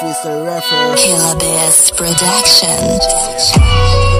feeds the reference. Killer Bass Production.